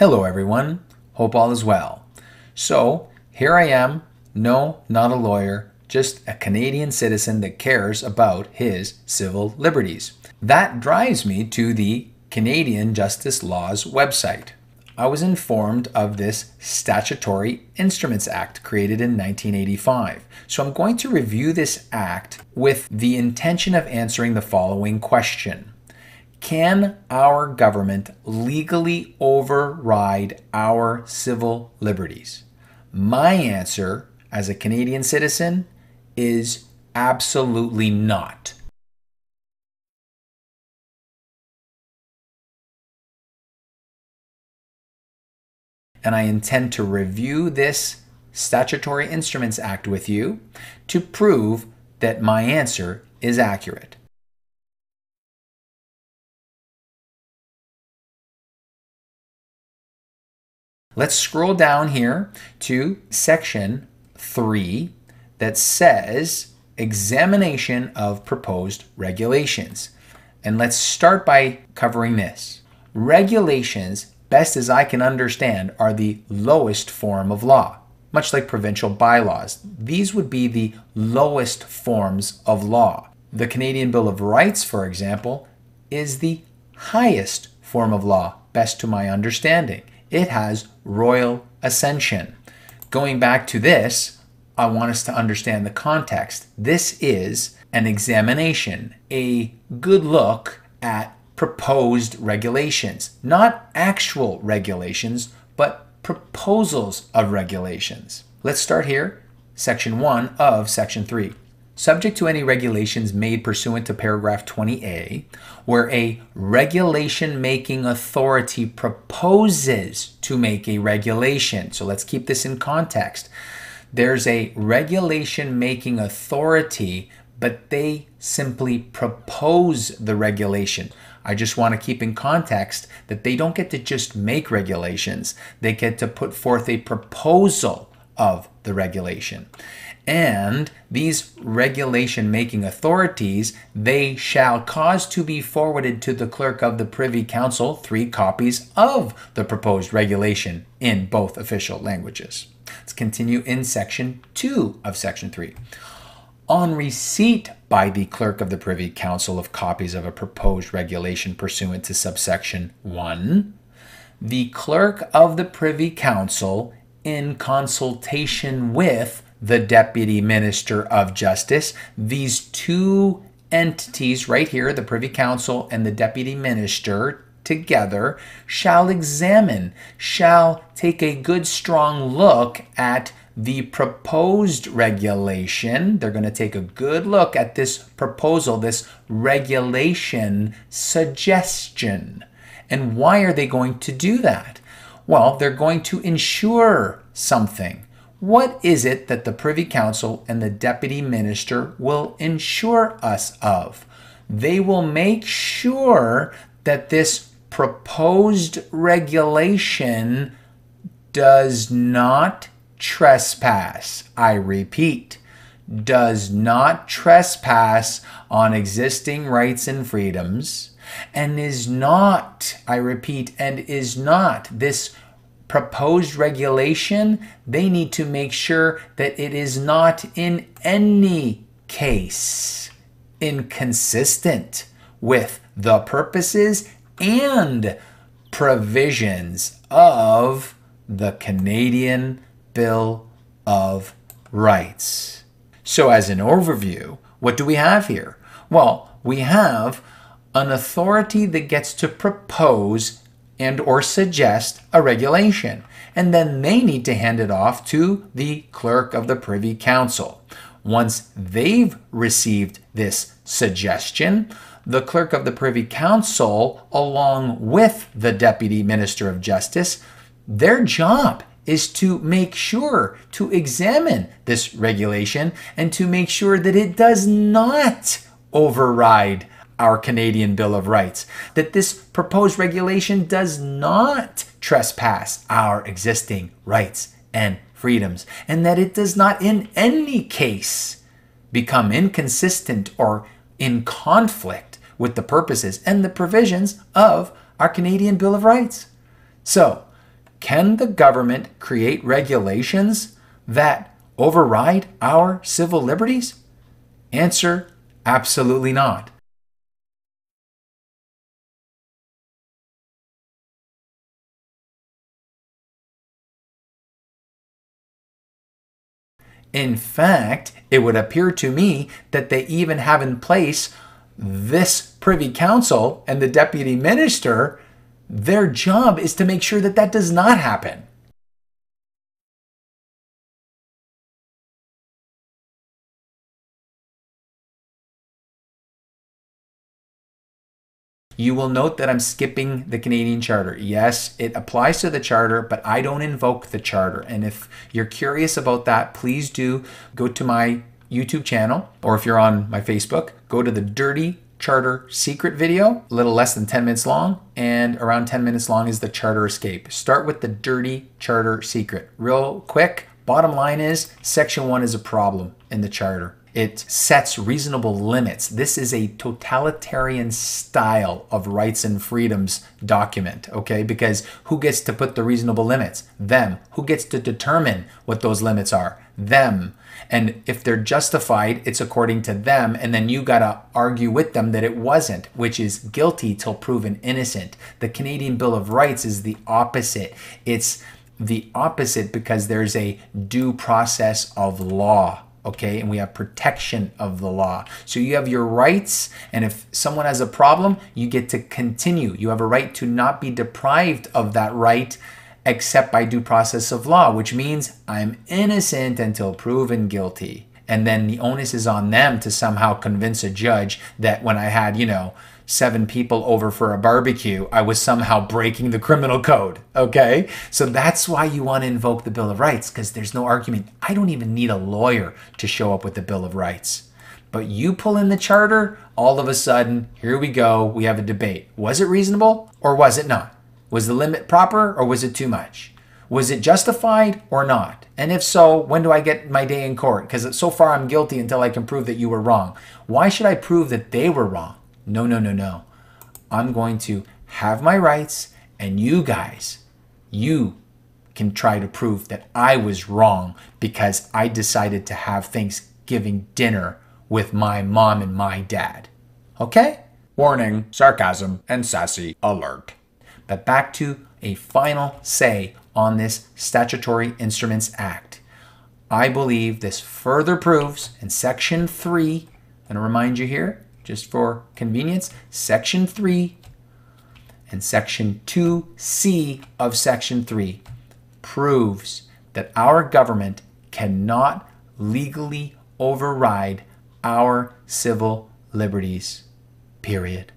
Hello, everyone. Hope all is well. So, here I am. No, not a lawyer, just a Canadian citizen that cares about his civil liberties. That drives me to the Canadian Justice Laws website. I was informed of this Statutory Instruments Act created in 1985. So I'm going to review this act with the intention of answering the following question Can our government legally override our civil liberties? My answer as a Canadian citizen is absolutely not. and I intend to review this Statutory Instruments Act with you to prove that my answer is accurate. Let's scroll down here to section 3 that says examination of proposed regulations. And let's start by covering this. Regulations best as I can understand, are the lowest form of law, much like provincial bylaws. These would be the lowest forms of law. The Canadian Bill of Rights, for example, is the highest form of law, best to my understanding. It has royal ascension. Going back to this, I want us to understand the context. This is an examination, a good look at proposed regulations, not actual regulations, but proposals of regulations. Let's start here, section 1 of section 3. Subject to any regulations made pursuant to paragraph 20A, where a regulation making authority proposes to make a regulation. So let's keep this in context. There's a regulation making authority, but they simply propose the regulation. I just want to keep in context that they don't get to just make regulations, they get to put forth a proposal of the regulation. And these regulation making authorities, they shall cause to be forwarded to the clerk of the Privy Council three copies of the proposed regulation in both official languages. Let's continue in section 2 of section 3 on receipt by the clerk of the Privy Council of copies of a proposed regulation pursuant to subsection 1, the clerk of the Privy Council, in consultation with the Deputy Minister of Justice, these two entities right here, the Privy Council and the Deputy Minister, together shall examine, shall take a good strong look at the proposed regulation. They're going to take a good look at this proposal, this regulation suggestion. And why are they going to do that? Well, they're going to ensure something. What is it that the Privy Council and the Deputy Minister will ensure us of? They will make sure that this proposed regulation does not trespass. I repeat, does not trespass on existing rights and freedoms, and is not, I repeat, and is not this proposed regulation, they need to make sure that it is not in any case inconsistent with the purposes and provisions of the Canadian Bill of Rights. So, as an overview, what do we have here? Well, we have an authority that gets to propose and or suggest a regulation and then they need to hand it off to the clerk of the privy council. Once they've received this suggestion the clerk of the privy council along with the deputy minister of justice their job is to make sure to examine this regulation and to make sure that it does not override our Canadian Bill of Rights, that this proposed regulation does not trespass our existing rights and freedoms, and that it does not in any case become inconsistent or in conflict with the purposes and the provisions of our Canadian Bill of Rights. So, Can the government create regulations that override our civil liberties? Answer absolutely not. In fact, it would appear to me that they even have in place this Privy Council and the Deputy Minister. Their job is to make sure that that does not happen. You will note that I'm skipping the Canadian Charter. Yes, it applies to the Charter, but I don't invoke the Charter. And if you're curious about that, please do go to my YouTube channel, or if you're on my Facebook, go to the Dirty Charter Secret video, a little less than 10 minutes long, and around 10 minutes long is the Charter Escape. Start with the Dirty Charter Secret. Real quick, bottom line is Section 1 is a problem in the Charter. It sets reasonable limits. This is a totalitarian style of rights and freedoms document, okay? Because who gets to put the reasonable limits? Them. Who gets to determine what those limits are? Them. And if they're justified, it's according to them. And then you got to argue with them that it wasn't, which is guilty till proven innocent. The Canadian Bill of Rights is the opposite. It's the opposite because there's a due process of law okay? And we have protection of the law. So you have your rights, and if someone has a problem, you get to continue. You have a right to not be deprived of that right except by due process of law, which means I'm innocent until proven guilty. And then the onus is on them to somehow convince a judge that when I had, you know, seven people over for a barbecue, I was somehow breaking the criminal code. Okay? So that's why you want to invoke the Bill of Rights, because there's no argument. I don't even need a lawyer to show up with the Bill of Rights. But you pull in the charter, all of a sudden, here we go, we have a debate. Was it reasonable or was it not? Was the limit proper or was it too much? Was it justified or not? And if so, when do I get my day in court? Because so far I'm guilty until I can prove that you were wrong. Why should I prove that they were wrong? No, no, no, no. I'm going to have my rights, and you guys, you can try to prove that I was wrong because I decided to have Thanksgiving dinner with my mom and my dad. Okay? Warning, sarcasm, and sassy alert. But back to a final say on this Statutory Instruments Act. I believe this further proves in Section 3, and remind you here, just for convenience, Section 3 and Section 2C of Section 3 proves that our government cannot legally override our civil liberties. Period.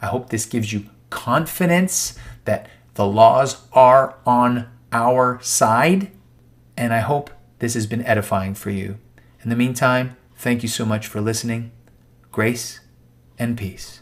I hope this gives you confidence that the laws are on our side, and I hope this has been edifying for you. In the meantime, thank you so much for listening. Grace and peace.